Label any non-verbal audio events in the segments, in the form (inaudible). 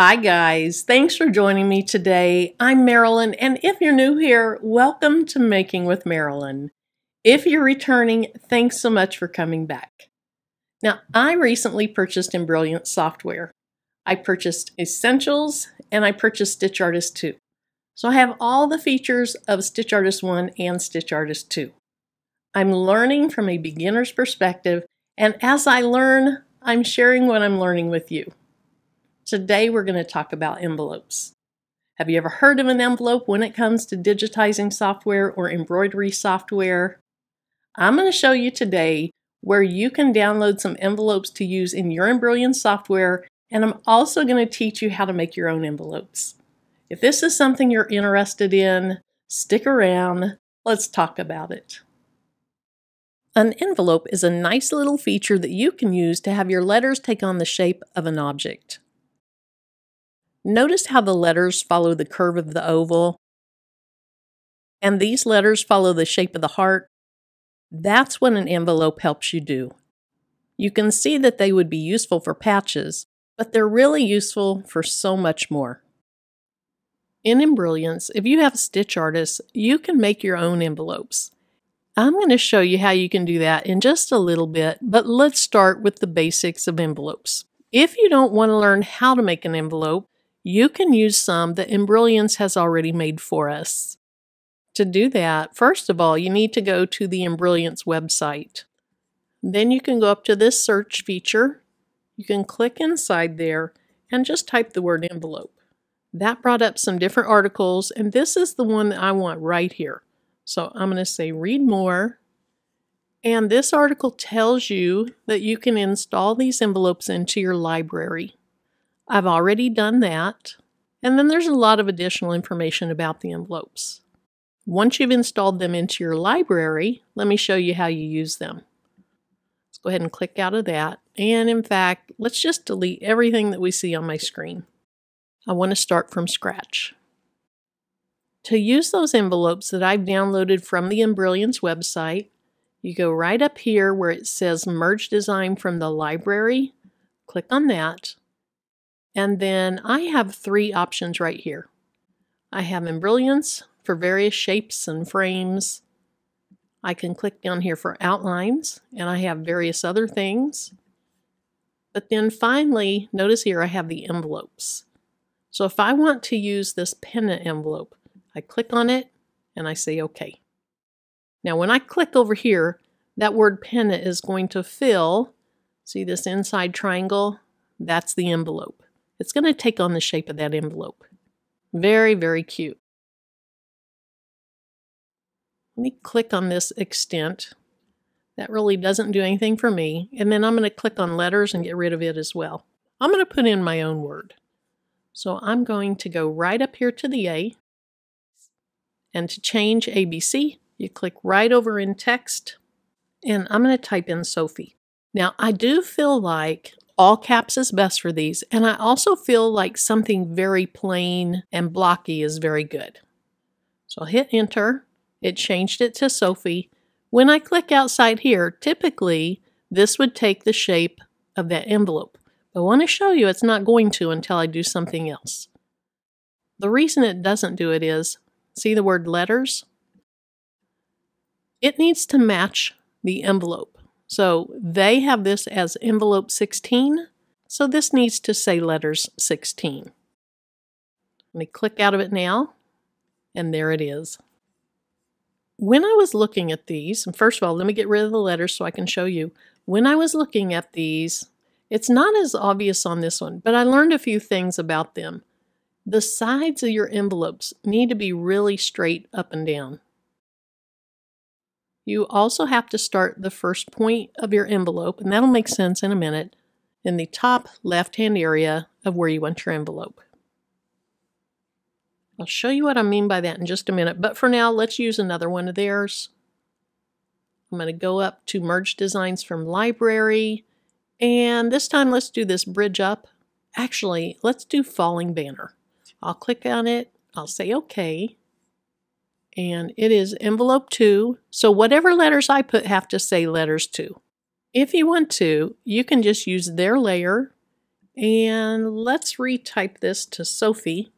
Hi, guys. Thanks for joining me today. I'm Marilyn, and if you're new here, welcome to Making with Marilyn. If you're returning, thanks so much for coming back. Now, I recently purchased Embrilliance software. I purchased Essentials and I purchased Stitch Artist 2. So I have all the features of Stitch Artist 1 and Stitch Artist 2. I'm learning from a beginner's perspective, and as I learn, I'm sharing what I'm learning with you. Today we're going to talk about envelopes. Have you ever heard of an envelope when it comes to digitizing software or embroidery software? I'm going to show you today where you can download some envelopes to use in your Embrilliance software, and I'm also going to teach you how to make your own envelopes. If this is something you're interested in, stick around. Let's talk about it. An envelope is a nice little feature that you can use to have your letters take on the shape of an object. Notice how the letters follow the curve of the oval, and these letters follow the shape of the heart. That's what an envelope helps you do. You can see that they would be useful for patches, but they're really useful for so much more. In Embrilliance, if you have a Stitch Artist, you can make your own envelopes. I'm going to show you how you can do that in just a little bit, but let's start with the basics of envelopes. If you don't want to learn how to make an envelope, you can use some that Embrilliance has already made for us. To do that, first of all, you need to go to the Embrilliance website. Then you can go up to this search feature. You can click inside there and just type the word envelope. That brought up some different articles, and this is the one that I want right here. So I'm going to say read more. And this article tells you that you can install these envelopes into your library. I've already done that. And then there's a lot of additional information about the envelopes. Once you've installed them into your library, let me show you how you use them. Let's go ahead and click out of that. And in fact, let's just delete everything that we see on my screen. I want to start from scratch. To use those envelopes that I've downloaded from the Embrilliance website, you go right up here where it says Merge Design from the library. Click on that. And then I have three options right here. I have Embrilliance for various shapes and frames. I can click down here for outlines, and I have various other things. But then finally, notice here I have the envelopes. So if I want to use this pennant envelope, I click on it and I say OK. Now when I click over here, that word pennant is going to fill, see this inside triangle? That's the envelope. It's going to take on the shape of that envelope. Very, very cute. Let me click on this extent. That really doesn't do anything for me. And then I'm going to click on letters and get rid of it as well. I'm going to put in my own word. So I'm going to go right up here to the A. And to change ABC, you click right over in text. And I'm going to type in Sophie. Now, I do feel like all caps is best for these, and I also feel like something very plain and blocky is very good. So I'll hit enter. It changed it to Sophie. When I click outside here, typically this would take the shape of that envelope. I want to show you it's not going to until I do something else. The reason it doesn't do it is, see the word letters? It needs to match the envelope. So they have this as envelope 16, so this needs to say letters 16. Let me click out of it now, and there it is. When I was looking at these, and first of all, let me get rid of the letters so I can show you. When I was looking at these, it's not as obvious on this one, but I learned a few things about them. The sides of your envelopes need to be really straight up and down. You also have to start the first point of your envelope, and that'll make sense in a minute, in the top left-hand area of where you want your envelope. I'll show you what I mean by that in just a minute, but for now, let's use another one of theirs. I'm going to go up to Merge Designs from Library, and this time let's do this bridge up. Actually, let's do falling banner. I'll click on it. I'll say OK. And it is envelope 2. So whatever letters I put have to say letters 2. If you want to, you can just use their layer And let's retype this to Sophie.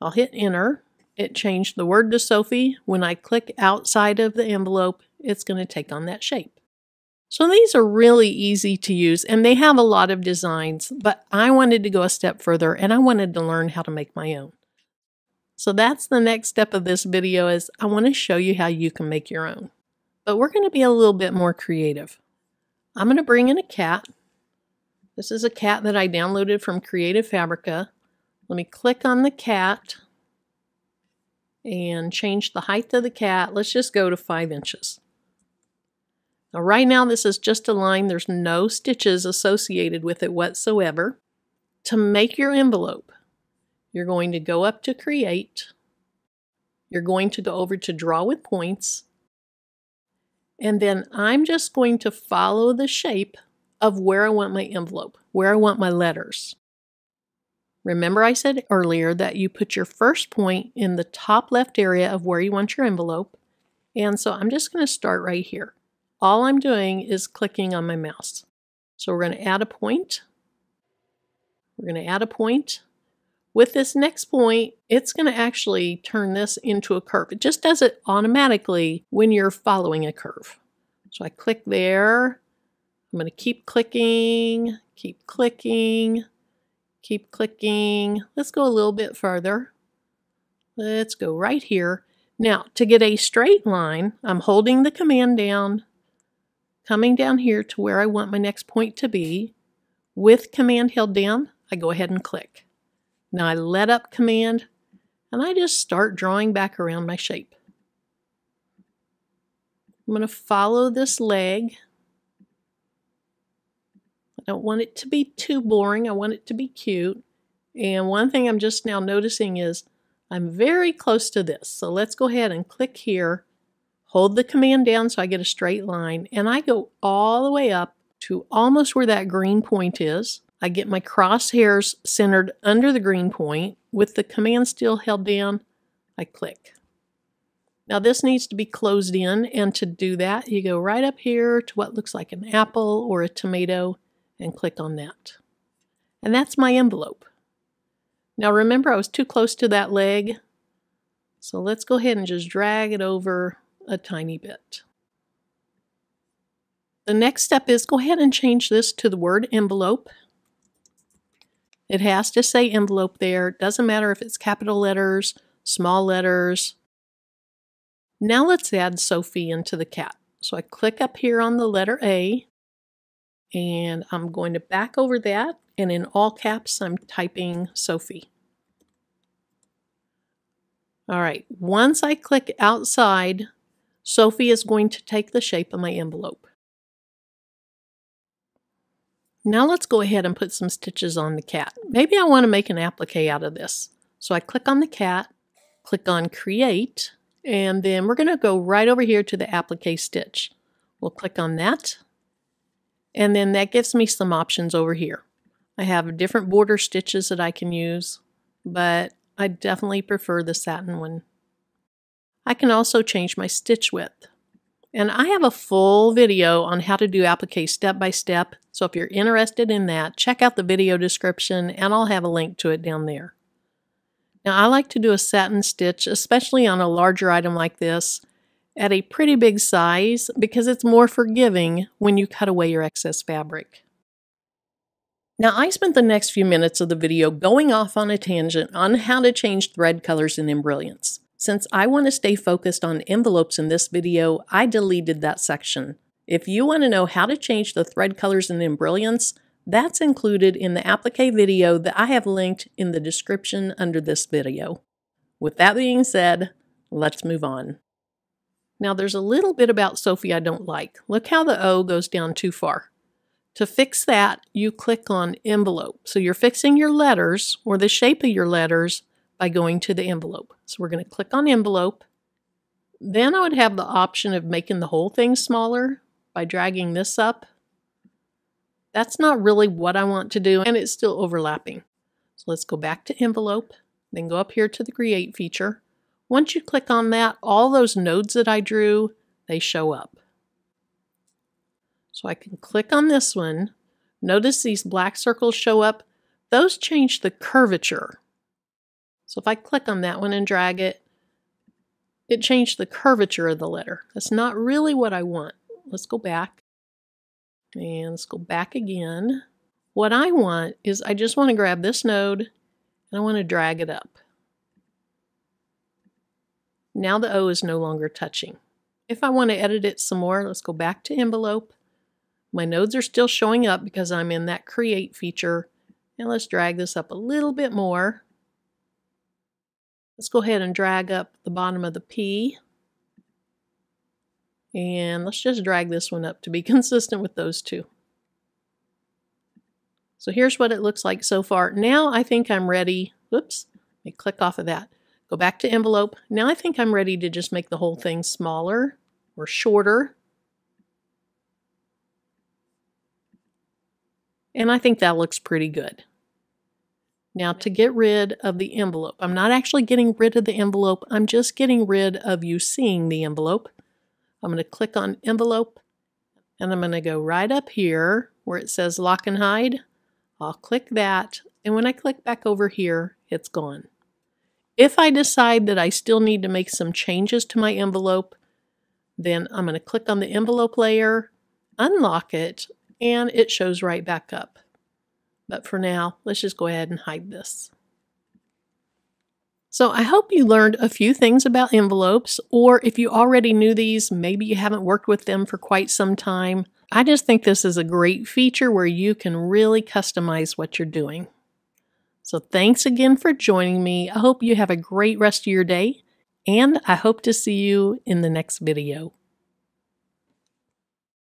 I'll hit enter. It changed the word to Sophie. When I click outside of the envelope, it's going to take on that shape. So these are really easy to use and they have a lot of designs, but I wanted to go a step further and I wanted to learn how to make my own. So that's the next step of this video is I want to show you how you can make your own. But we're going to be a little bit more creative. I'm going to bring in a cat. This is a cat that I downloaded from Creative Fabrica. Let me click on the cat and change the height of the cat. Let's just go to 5 inches. Now right now this is just a line. There's no stitches associated with it whatsoever. To make your envelope, you're going to go up to Create. You're going to go over to Draw with Points. And then I'm just going to follow the shape of where I want my envelope, where I want my letters. Remember I said earlier that you put your first point in the top left area of where you want your envelope. And so I'm just going to start right here all I'm doing is clicking on my mouse. So we're going to add a point. We're going to add a point. With this next point, it's going to actually turn this into a curve. It just does it automatically when you're following a curve. So I click there. I'm going to keep clicking, keep clicking, keep clicking. Let's go a little bit further. Let's go right here. Now, to get a straight line, I'm holding the command down, coming down here to where I want my next point to be. With command held down, I go ahead and click. Now I let up command and I just start drawing back around my shape. I'm going to follow this leg. I don't want it to be too boring. I want it to be cute. And one thing I'm just now noticing is I'm very close to this. So let's go ahead and click here hold the command down so I get a straight line, and I go all the way up to almost where that green point is. I get my crosshairs centered under the green point. With the command still held down, I click. Now this needs to be closed in, and to do that, you go right up here to what looks like an apple or a tomato and click on that. And that's my envelope. Now remember I was too close to that leg, so let's go ahead and just drag it over a tiny bit. The next step is go ahead and change this to the word envelope. It has to say envelope there. Doesn't matter if it's capital letters, small letters. Now let's add Sophie into the cat. So I click up here on the letter A and I'm going to back over that and in all caps I'm typing Sophie. All right, once I click outside Sophie is going to take the shape of my envelope. Now let's go ahead and put some stitches on the cat. Maybe I want to make an applique out of this. So I click on the cat, click on create, and then we're going to go right over here to the applique stitch. We'll click on that, and then that gives me some options over here. I have different border stitches that I can use, but I definitely prefer the satin one. I can also change my stitch width. And I have a full video on how to do applique step by step, so if you're interested in that, check out the video description and I'll have a link to it down there. Now I like to do a satin stitch, especially on a larger item like this, at a pretty big size because it's more forgiving when you cut away your excess fabric. Now I spent the next few minutes of the video going off on a tangent on how to change thread colors in Embrilliance. Since I want to stay focused on envelopes in this video, I deleted that section. If you want to know how to change the thread colors in Embrilliance, that's included in the applique video that I have linked in the description under this video. With that being said, let's move on. Now there's a little bit about Sophie I don't like. Look how the O goes down too far. To fix that, you click on envelope. So you're fixing your letters or the shape of your letters by going to the envelope. So we're going to click on envelope. Then I would have the option of making the whole thing smaller by dragging this up. That's not really what I want to do and it's still overlapping. So let's go back to envelope, then go up here to the create feature. Once you click on that, all those nodes that I drew, they show up. So I can click on this one, Notice these black circles show up? Those change the curvature. So if I click on that one and drag it, it changed the curvature of the letter. That's not really what I want. Let's go back. And let's go back again. What I want is I just want to grab this node and I want to drag it up. Now the O is no longer touching. If I want to edit it some more, let's go back to envelope. My nodes are still showing up because I'm in that create feature. And let's drag this up a little bit more. Let's go ahead and drag up the bottom of the P. And let's just drag this one up to be (laughs) consistent with those two. So here's what it looks like so far. Now I think I'm ready. Whoops, let me click off of that. Go back to envelope. Now I think I'm ready to just make the whole thing smaller or shorter. And I think that looks pretty good. Now to get rid of the envelope, I'm not actually getting rid of the envelope, I'm just getting rid of you seeing the envelope. I'm going to click on envelope and I'm going to go right up here where it says lock and hide. I'll click that and when I click back over here, it's gone. If I decide that I still need to make some changes to my envelope, then I'm going to click on the envelope layer, unlock it, and it shows right back up. But for now, let's just go ahead and hide this. So I hope you learned a few things about envelopes, or if you already knew these, maybe you haven't worked with them for quite some time. I just think this is a great feature where you can really customize what you're doing. So thanks again for joining me. I hope you have a great rest of your day, and I hope to see you in the next video.